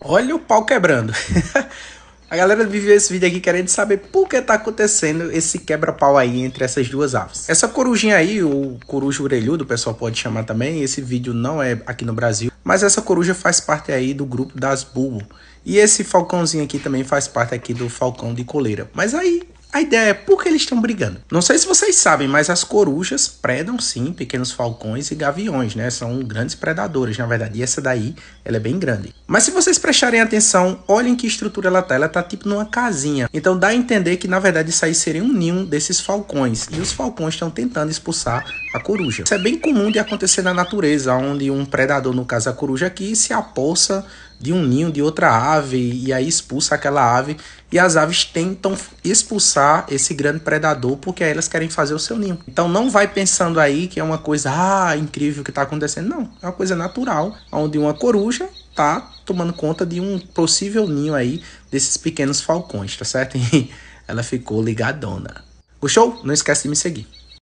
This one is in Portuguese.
Olha o pau quebrando. A galera viu esse vídeo aqui querendo saber por que tá acontecendo esse quebra-pau aí entre essas duas aves. Essa corujinha aí, o coruja orelhudo, o pessoal pode chamar também, esse vídeo não é aqui no Brasil, mas essa coruja faz parte aí do grupo das bulbo. E esse falcãozinho aqui também faz parte aqui do falcão de coleira. Mas aí a ideia é por que eles estão brigando. Não sei se vocês sabem, mas as corujas predam sim pequenos falcões e gaviões, né? São grandes predadores, na verdade. E essa daí, ela é bem grande. Mas se vocês prestarem atenção, olhem que estrutura ela tá. Ela tá tipo numa casinha. Então dá a entender que na verdade isso aí seria um ninho desses falcões. E os falcões estão tentando expulsar a coruja. Isso é bem comum de acontecer na natureza, onde um predador, no caso a coruja aqui, se apossa de um ninho de outra ave e aí expulsa aquela ave e as aves tentam expulsar esse grande predador porque aí elas querem fazer o seu ninho. Então não vai pensando aí que é uma coisa ah, incrível que está acontecendo, não, é uma coisa natural, onde uma coruja tá tomando conta de um possível ninho aí desses pequenos falcões, tá certo? E ela ficou ligadona. Gostou? Não esquece de me seguir.